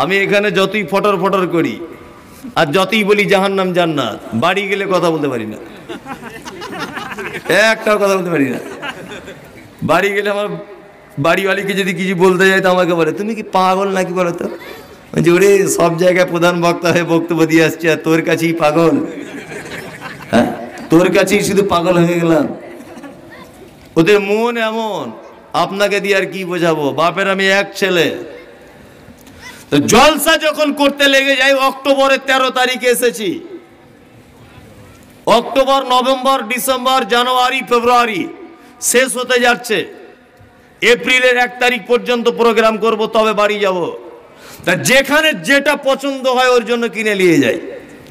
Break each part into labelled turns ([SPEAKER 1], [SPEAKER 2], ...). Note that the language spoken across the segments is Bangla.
[SPEAKER 1] আমি এখানে যতই ফটর ফটর করি, আর যতই বলি জাহান্নাম জান্নাত, বাড়ি গেলে কথা বলতে পারি না। একটাও কথা বলতে পারি না। বাড়ি গেলে আমার বাড়িওয়ালিকে যদি কিছু বলতে যায়, তো আমাকে বলে, তুমি কি পাগল নাকি বলো তো? বলছি, ওরে, সব জায়গায় প্রধান বক্তা হয়ে বক্তব্য দিয়ে আসছে, আর তোর কাছেই পাগল। হ্যাঁ? তোর কাছেই শুধু পাগল হয়ে গেলাম। ওদের মন এমন, আপনাকে দিয়ে আর কি বোঝাবো? বাপের আমি এক ছেলে। তো জলসা যখন করতে লেগে যাই অক্টোবরের তেরো তারিখে এসেছি। October, November, December, January, February শেষ হতে যাচ্ছে। এপ্রিলের এক তারিখ পর্যন্ত প্রোগ্রাম করব, তবে বাড়ি যাব। তা যেখানে যেটা পছন্দ হয়, ওর জন্য কিনে নিয়ে যাই।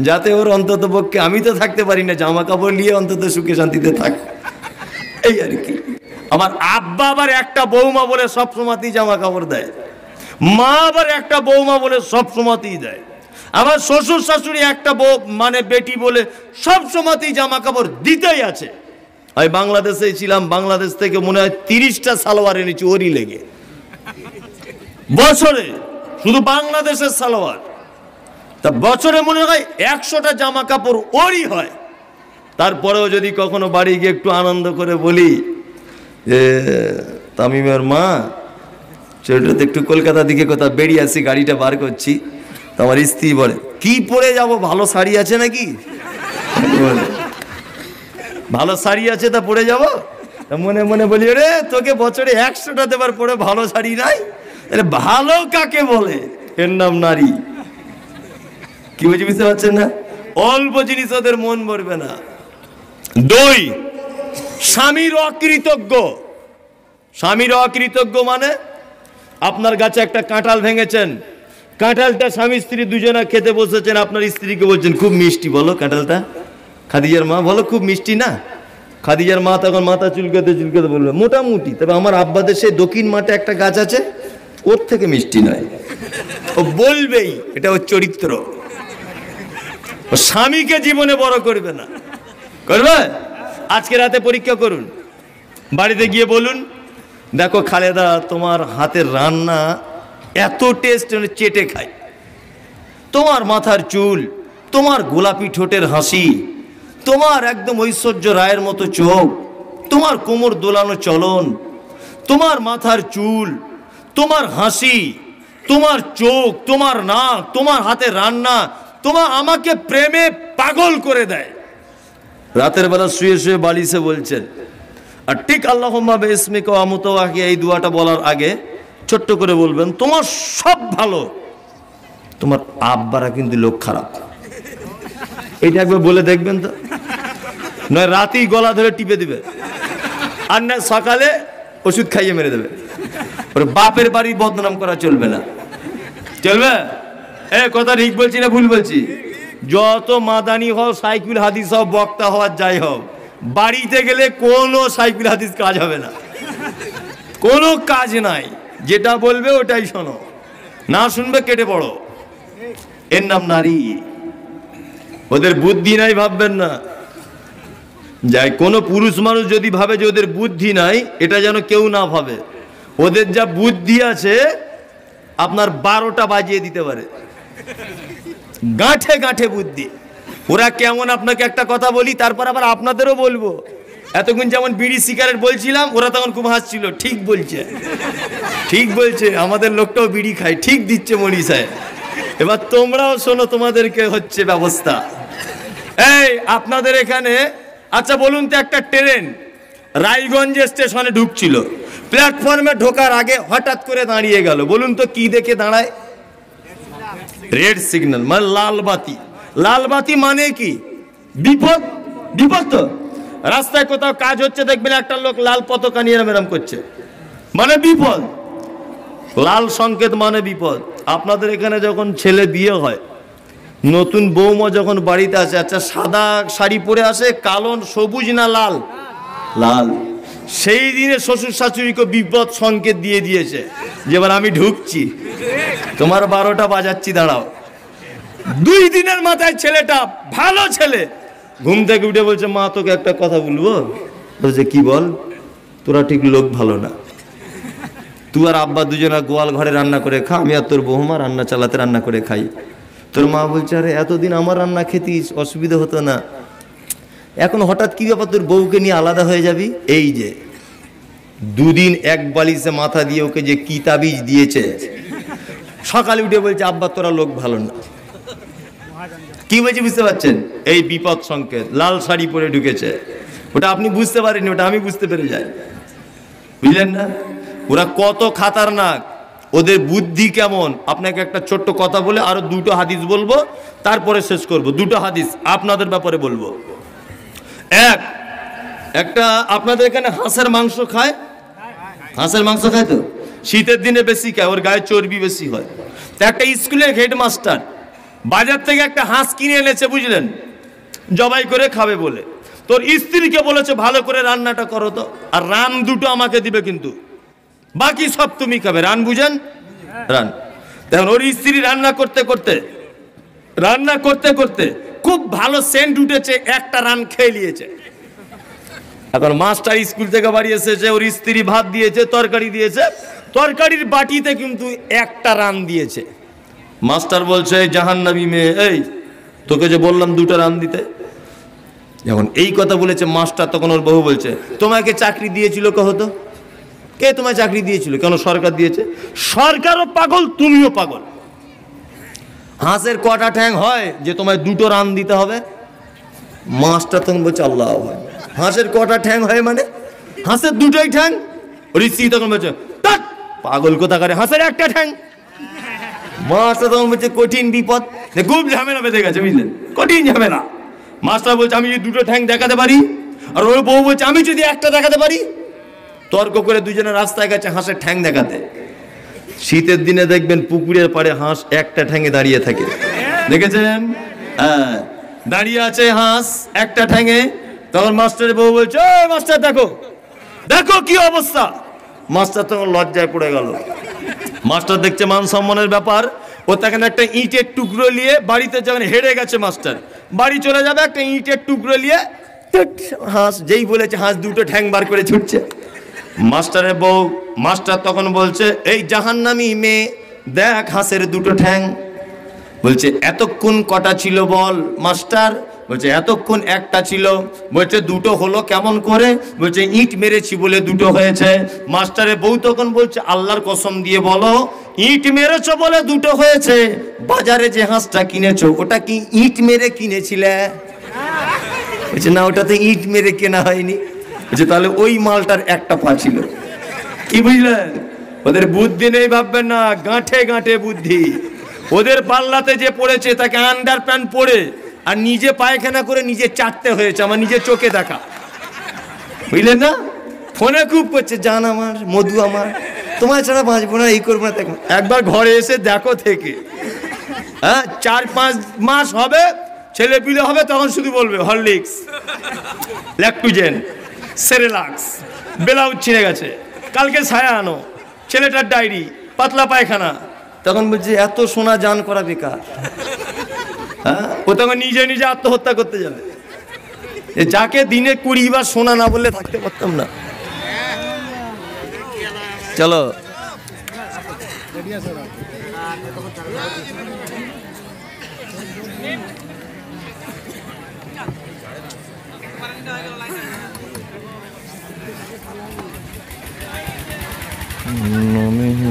[SPEAKER 1] যাতে ওর অন্তত পক্ষে আমি তো থাকতে পারি না, জামা কাপড় নিয়ে অন্তত সুখে শান্তিতে থাক। এই আর কি। আমার আব্বা আবার একটা বৌমা বলে সব সময়তেই জামা কাপড় দেয়। মা আবার একটা বৌমা বলে সব সময়তেই দেয়। আমার শ্বশুর শাশুড়ি একটা বউ মানে বেটি বলে সব সময়তেই জামা কাপড় দিতেই আছে। আমি বাংলাদেশে ছিলাম, বাংলাদেশ থেকে মনে হয় তিরিশটা সালোয়ার এনেছি, ওরই লেগে। বছরে, শুধু বাংলাদেশের সালোয়ার। তা বছরে মনে হয় একশোটা জামা কাপড় ওরই হয়। তারপরেও যদি কখনো বাড়ি গিয়ে একটু আনন্দ করে বলি যে, তামিমের মা সেটা একটু কলকাতার দিকে কোথাও বেরিয়ে আসি, গাড়িটা বার করছি। তো আমার স্ত্রী বলে, কি পরে যাব? ভালো শাড়ি আছে নাকি? ভালো শাড়ি আছে তা পরে যাব? মনে মনে বলি রে তোকে বছরে একশোটা দেবার পরে ভালো শাড়ি নাই? তাহলে ভালো কাকে বলে? এর নাম নারী। কি বুঝে বুঝতে পারছেন না? অল্প জিনিস ওদের মন ভরবে না। দুই, স্বামীর অকৃতজ্ঞ। স্বামীর অকৃতজ্ঞ মানে আপনার গাছে একটা কাঁঠাল ভেঙেছেন। কাঁঠালটা স্বামী স্ত্রী দুজনা খেতে বসেছেন, আপনার স্ত্রীকে বলছেন, খুব মিষ্টি বলো কাঁঠালটা। খাদিজার মা বলো, খুব মিষ্টি না? খাদিজার মা তখন মাথা চুলকাতে চুলকাতে বলবে মোটামুটি, তবে আমার আব্বাদের সেই দক্ষিণ মাঠে একটা গাছ আছে, ওর থেকে মিষ্টি নয়। ও বলবেই, এটা ওর চরিত্র। ও স্বামীকে জীবনে বড় করবে না। করবে? আজকে রাতে পরীক্ষা করুন। বাড়িতে গিয়ে বলুন দেখো খালেদা, তোমার হাতের রান্না এত টেস্ট চেটে খায় তোমার মাথার চুল, তোমার গোলাপি ঠোঁটের হাসি, তোমার একদম ঐশ্বর্য রায়ের মতো চোখ, তোমার কোমর দোলানো চলন, তোমার মাথার চুল, তোমার হাসি, তোমার চোখ, তোমার নাক, তোমার হাতে রান্না, তোমার আমাকে প্রেমে পাগল করে দেয়। রাতের বেলা শুয়ে শুয়ে বালিশে বলছেন আর ঠিক আল্লাহ ইসমিক আমতোয়াকে এই দুয়াটা বলার আগে ছোট্ট করে বলবেন, তোমার সব ভালো, তোমার আব্বারা কিন্তু লোক খারাপ। এটা একবার বলে দেখবেন তো। নয়, রাতেই গলা ধরে টিপে দিবে। আর না সকালে ওষুধ খাইয়ে মেরে দেবে। ওর বাপের বাড়ি বদনাম করা চলবে না। চলবে? এ, কথা ঠিক বলছি না ভুল বলছি? যত মাদানি হও সাইকুল হাদিস হও, বক্তা হওয়ার যাই হোক বাড়িতে গেলে কোনো সাইকুল হাদিস কাজ হবে না। কোনো কাজ নাই। যেটা বলবে ওটাই শোনো। না শুনবে, কেটে পড়ো। এর নাম নারী। ওদের বুদ্ধি নাই, ভাববেন না। যাই, কোনো পুরুষ মানুষ যদি ভাবে যে ওদের বুদ্ধি নাই, এটা যেন কেউ না ভাবে। ওদের যা বুদ্ধি আছে, আপনার বারোটা বাজিয়ে দিতে পারে। গাঁঠে গাঁঠে বুদ্ধি। ওরা কেমন আপনাকে একটা কথা বলি, তারপর আবার আপনাদেরও বলব। এতক্ষণ যেমন বিড়ি, সিগারেট বলছিলাম, ওরা তখন খুব হাসছিল, ঠিক বলছে। ঠিক বলছে, আমাদের লোকটাও বিড়ি খায়, ঠিক দিচ্ছে মনীষায় এবার তোমরাও শোনো তোমাদেরকে হচ্ছে ব্যবস্থা। এই, আপনাদের এখানে আচ্ছা বলুন তো একটা ট্রেন রায়গঞ্জ স্টেশনে ঢুকছিল। প্ল্যাটফর্মে ঢোকার আগে হঠাৎ করে দাঁড়িয়ে গেল। বলুন তো কি দেখে দাঁড়ায়? রেড সিগন্যাল মানে লাল বাতি। লাল বাতি মানে কি? বিপদ? বিপদ তো। রাস্তায় কোথাও কাজ হচ্ছে, দেখবেন একটা লোক লাল পতাকা নিয়ে এরম করছে। মানে বিপদ। লাল সংকেত মানে বিপদ। আপনাদের এখানে যখন ছেলে বিয়ে হয়, নতুন বৌমা যখন বাড়িতে আসে আচ্ছা সাদা শাড়ি পরে আসে কালন সবুজ না লাল? লাল। সেই দিনে শ্বশুর শাশুড়িকে বিপদ সংকেত দিয়ে দিয়েছে। যে এবার আমি ঢুকছি। তোমার বারোটা বাজাচ্ছি, দাঁড়াও। দুই দিনের মাথায় ছেলেটা ভালো ছেলে। ঘুম থেকে উঠে বলছে, মা, তোকে একটা কথা বলব? বলছে, কি বল? তোরা ঠিক লোক ভালো না। তুই আর আব্বা দুজনা গোয়াল ঘরে রান্না করে খা, আমি আর তোর বহুমা রান্না চালাতে রান্না করে খাই। তোর মা বলছে, আরে, এতদিন আমার রান্না খেতিস, অসুবিধা হতো না। এখন হঠাৎ কি ব্যাপার, তোর বউকে নিয়ে আলাদা হয়ে যাবি? এই যে, দুদিন এক বালিশে মাথা দিয়ে ওকে যে কি তাবিজ দিয়েছে, সকালে উঠে বলছে, আব্বা, তোরা লোক ভালো না। কি বলছে বুঝতে পারছেন? এই বিপদ সংকেত, লাল শাড়ি পরে ঢুকেছে। ওটা আপনি বুঝতে পারেননি, ওটা আমি বুঝতে পেরে যাই। বুঝলেন না? ওরা কত খাতারনাক, ওদের বুদ্ধি কেমন? আপনাকে একটা ছোট্ট কথা বলে আরও দুটো হাদিস বলব, তারপরে শেষ করব। দুটো হাদিস আপনাদের ব্যাপারে বলব। এক, একটা আপনাদের এখানে হাঁসের মাংস খায়? হাঁসের মাংস খায় তো? শীতের দিনে বেশি খায়, ওর গায়ে চর্বি বেশি হয়। তো একটা স্কুলের হেডমাস্টার বাজার থেকে একটা হাঁস কিনে এনেছে, বুঝলেন? জবাই করে খাবে বলে। তোর স্ত্রীকে বলেছে, ভালো করে রান্নাটা করো তো। আর রান দুটো আমাকে দিবে কিন্তু। বাকি সব তুমি খাবে। রান বুঝেন? রান। দেখুন, ওর স্ত্রী রান্না করতে করতে, রান্না করতে করতে খুব ভালো সেন্ট উঠেছে, একটা রান খেয়ে নিয়েছে। এখন মাস্টার স্কুল থেকে বাড়ি এসেছে, ওর স্ত্রী ভাত দিয়েছে, তরকারি দিয়েছে। তরকারির বাটিতে কিন্তু একটা রান দিয়েছে। মাস্টার বলছে এই জাহান্নাবি মেয়ে এই তোকে যে বললাম দুটো রান দিতে। যখন এই কথা বলেছে মাস্টার তখন ওর বহু বলছে তোমাকে চাকরি দিয়েছিল কে হতো কে তোমায় চাকরি দিয়েছিল? কেন সরকার দিয়েছে? সরকারও পাগল তুমিও পাগল। হাঁসের কটা ঠ্যাং হয় যে তোমায় দুটো রান দিতে হবে? মাস্টার তখন বলছে আল্লাহ। হাঁসের কটা ঠ্যাং হয় মানে? হাঁসের দুটোই ঠ্যাং? ঋষি তখন বলছে "ধ্যাৎ, পাগল কোথা করে হাঁসের একটা ঠ্যাং। মাস্টার তখন বলছে, কঠিন বিপদ। খুব ঝামেলা বেঁধে গেছে, বুঝলেন? কঠিন ঝামেলা। মাস্টার বলছে, আমি যদি দুটো ঠ্যাং দেখাতে পারি, আর ওর বউ বলছে, আমি যদি একটা দেখাতে পারি? তর্ক করে দুজনে রাস্তায় গেছে হাঁসের ঠ্যাং দেখাতে। শীতের দিনে দেখবেন পুকুরের পাড়ে হাঁস একটা ঠ্যাঙে দাঁড়িয়ে থাকে। দেখেছেন? হ্যাঁ দাঁড়িয়ে আছে হাঁস একটা ঠ্যাঙে। তখন মাস্টারের বউ বলছে "ওই মাস্টার, দেখো দেখো কি অবস্থা। মাস্টার তখন লজ্জায় পড়ে গেল। মাস্টার দেখছে মান সম্মানের ব্যাপার। ও এখানে একটা ইঁটের টুকরো নিয়ে বাড়িতে যখন হেরে গেছে মাস্টার, বাড়ি চলে যাবে, একটা ইঁটের টুকরো নিয়ে হাঁস, যেই বলেছে হাঁস দুটো ঠ্যাং বার করে ছুটছে। মাস্টারের বউ, মাস্টার তখন বলছে, এই জাহান্নামি মেয়ে, দেখ হাঁসের দুটো ঠ্যাং। বলছে, এতক্ষণ কটা ছিল বল, মাস্টার? বলছে, এতক্ষণ একটা ছিল। বলছে, দুটো হলো কেমন করে? বলছে, ইট মেরেছি বলে দুটো হয়েছে। মাস্টারের বউ তখন বলছে, আল্লাহর কসম দিয়ে বলো, ইট মেরেছ বলে দুটো হয়েছে। বাজারে যে হাঁসটা কিনেছো, ওটা কি ইট মেরে কিনেছিলে? বলছে, না, ওটাতে ইট মেরে কেনা হয়নি। বলছে, তাহলে ওই মালটার একটা পা ছিল। কি বুঝলেন? ওদের বুদ্ধি নেই, ভাববেন না, গাঁঠে গাঁঠে বুদ্ধি। ওদের পাল্লাতে যে পড়েছে, তাকে আন্ডার প্যান্ট পরে আর নিজে পায়খানা করে নিজে চাটতে হয়েছে, আমার নিজের চোখে দেখা। বুঝলেন না? ফোনে খুব করছে, জান আমার, মধু আমার তোমার ছাড়া বাঁচবো না, এই করব না দেখো একবার ঘরে এসে দেখো থেকে। হ্যাঁ চার পাঁচ মাস হবে, ছেলে পিলে হবে, তখন শুধু বলবে, হরলিক্স ল্যাকটুজেন সেরেলাক্স বেলাউজ ছিঁড়ে গেছে। কালকে ছায়া আনো, ছেলেটার ডায়েরি, পাতলা পায়খানা। তখন বলছে এত সোনা জান করা বেকার। হ্যাঁ? ও তখন নিজে নিজে আত্মহত্যা করতে যাবে। যাকে দিনে কুড়ি বার সোনা না বললে থাকতে পারতাম না। চলো। আহ,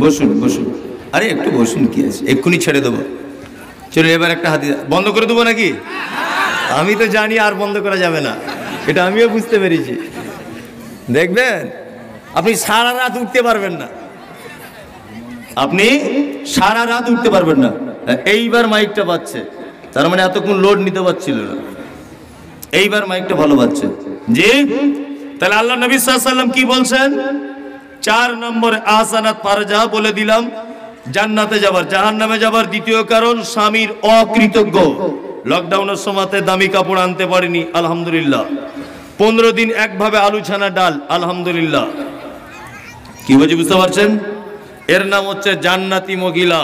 [SPEAKER 1] বসুন বসুন। আরে, একটু বসুন, কি আছে? এক্ষুনি ছেড়ে দেবো। চলো এবার একটা হাতি বন্ধ করে দেবো নাকি? আমি তো জানি আর বন্ধ করা যাবে না। এটা আমিও বুঝতে পেরেছি। দেখবেন, আপনি সারা রাত উঠতে পারবেন না। আপনি সারা রাত উঠতে পারবেন না। এইবার মাইকটা পাচ্ছে তার মানে এতক্ষণ লোড নিতে পারছিল না। এইবার মাইকটা ভালো পাচ্ছে জি? তাহলে আল্লাহ নবী সাল্লাম কি বলছেন? চার নম্বরে আসানাত পারজা বলে দিলাম, জান্নাতে যাবার জাহান নামে যাবার দ্বিতীয় কারণ স্বামীর অকৃতজ্ঞ। লকডাউনের সময়তে দামি কাপড় আনতে পারিনি, আলহামদুলিল্লাহ। পনেরো দিন একভাবে আলু ছানা ডাল, আলহামদুলিল্লাহ। কি বলছি, বুঝতে পারছেন? এর নাম হচ্ছে জান্নাতি মহিলা।